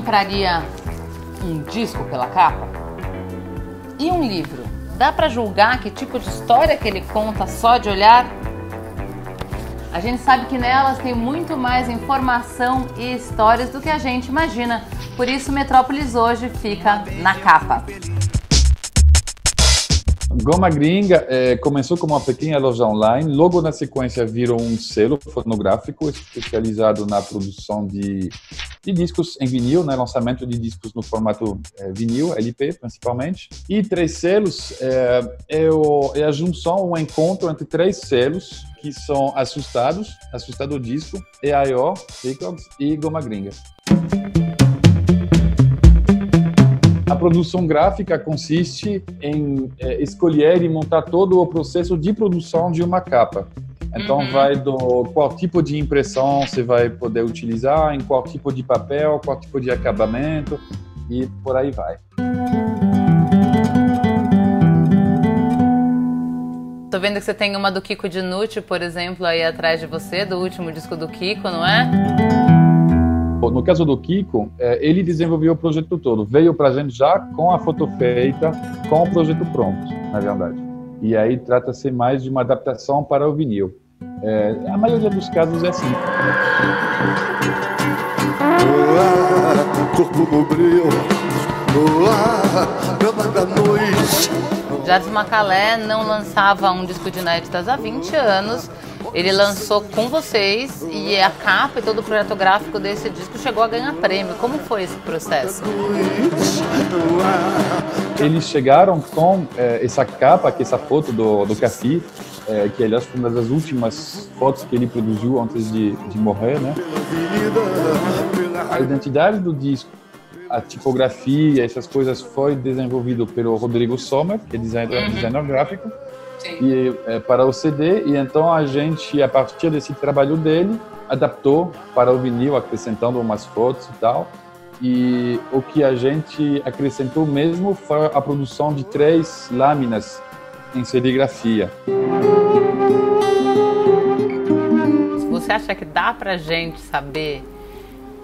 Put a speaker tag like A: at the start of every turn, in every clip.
A: compraria um disco pela capa? E um livro? Dá para julgar que tipo de história que ele conta só de olhar? A gente sabe que nelas tem muito mais informação e histórias do que a gente imagina. Por isso, Metrópolis hoje fica na capa.
B: Goma Gringa é, começou como uma pequena loja online, logo na sequência virou um selo fonográfico especializado na produção de, de discos em vinil, né, lançamento de discos no formato é, vinil, LP principalmente. E Três Selos é, é, o, é a junção, o encontro entre três selos que são Assustados, Assustado Disco, EIO Records e Goma Gringa. A produção gráfica consiste em é, escolher e montar todo o processo de produção de uma capa. Então uhum. vai do qual tipo de impressão você vai poder utilizar, em qual tipo de papel, qual tipo de acabamento e por aí vai.
A: Tô vendo que você tem uma do Kiko Dinucci, por exemplo, aí atrás de você, do último disco do Kiko, não é?
B: No caso do Kiko, é, ele desenvolveu o projeto todo. Veio para a gente já com a foto feita, com o projeto pronto, na verdade. E aí trata-se mais de uma adaptação para o vinil. É, a maioria dos casos é assim.
A: Jardim Macalé não lançava um disco de inéditas há 20 anos ele lançou com vocês e a capa e todo o projeto gráfico desse disco chegou a ganhar prêmio. Como foi esse processo?
B: Eles chegaram com é, essa capa, que é essa foto do, do Cassi, é, que aliás foi uma das últimas fotos que ele produziu antes de, de morrer, né? A identidade do disco a tipografia, essas coisas foi desenvolvido pelo Rodrigo Sommer, que é designer, uhum. designer gráfico e é, para o CD e então a gente a partir desse trabalho dele adaptou para o vinil acrescentando umas fotos e tal e o que a gente acrescentou mesmo foi a produção de três lâminas em serigrafia.
A: Você acha que dá para gente saber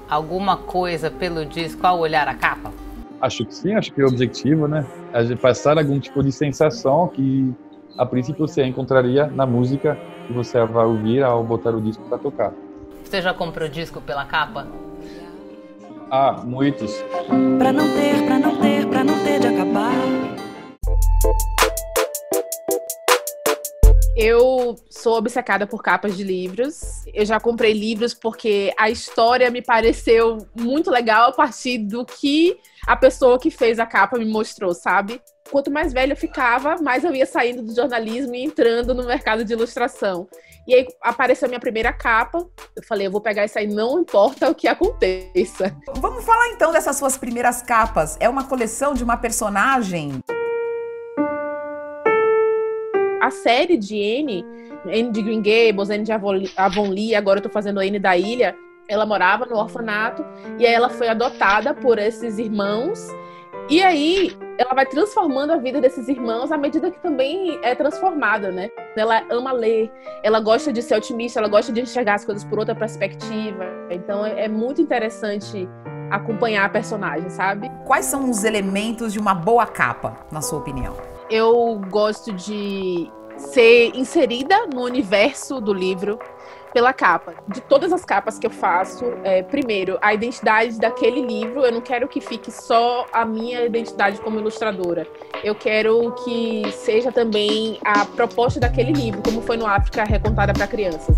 A: alguma coisa pelo disco ao olhar a capa?
B: Acho que sim, acho que é o objetivo, né? A gente passar algum tipo de sensação que a princípio você encontraria na música que você vai ouvir ao botar o disco para tocar.
A: Você já comprou disco pela capa?
B: Ah, muitos.
C: Pra não ter, pra não ter, pra não ter de acabar.
D: Eu sou obcecada por capas de livros. Eu já comprei livros porque a história me pareceu muito legal a partir do que a pessoa que fez a capa me mostrou, sabe? quanto mais velha eu ficava, mais eu ia saindo do jornalismo e entrando no mercado de ilustração. E aí apareceu a minha primeira capa. Eu falei, eu vou pegar isso aí, não importa o que aconteça.
E: Vamos falar então dessas suas primeiras capas. É uma coleção de uma personagem?
D: A série de N, N de Green Gables, N de Avonlea, agora eu tô fazendo N da Ilha. Ela morava no orfanato e aí ela foi adotada por esses irmãos. E aí ela vai transformando a vida desses irmãos à medida que também é transformada, né? Ela ama ler, ela gosta de ser otimista, ela gosta de enxergar as coisas por outra perspectiva. Então é, é muito interessante acompanhar a personagem, sabe?
E: Quais são os elementos de uma boa capa, na sua opinião?
D: Eu gosto de ser inserida no universo do livro pela capa. De todas as capas que eu faço, é, primeiro, a identidade daquele livro, eu não quero que fique só a minha identidade como ilustradora. Eu quero que seja também a proposta daquele livro, como foi no África Recontada para Crianças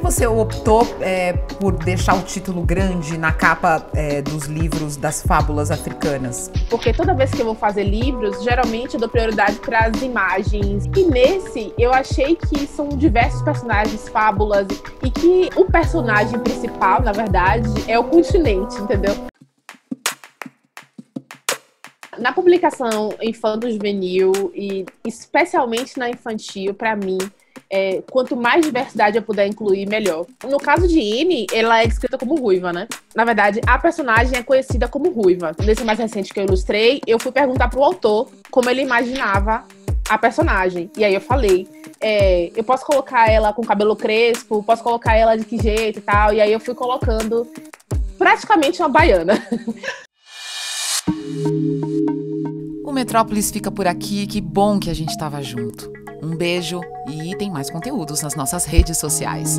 E: que você optou é, por deixar o título grande na capa é, dos livros das fábulas africanas?
D: Porque toda vez que eu vou fazer livros, geralmente eu dou prioridade para as imagens. E nesse, eu achei que são diversos personagens, fábulas, e que o personagem principal, na verdade, é o continente, entendeu? Na publicação infanto-juvenil e especialmente na infantil, para mim, é, quanto mais diversidade eu puder incluir, melhor. No caso de Anne, ela é descrita como ruiva, né? Na verdade, a personagem é conhecida como ruiva. Nesse mais recente que eu ilustrei, eu fui perguntar pro autor como ele imaginava a personagem. E aí eu falei, é, eu posso colocar ela com cabelo crespo, posso colocar ela de que jeito e tal. E aí eu fui colocando praticamente uma baiana.
E: O Metrópolis fica por aqui, que bom que a gente estava junto. Um beijo e tem mais conteúdos nas nossas redes sociais.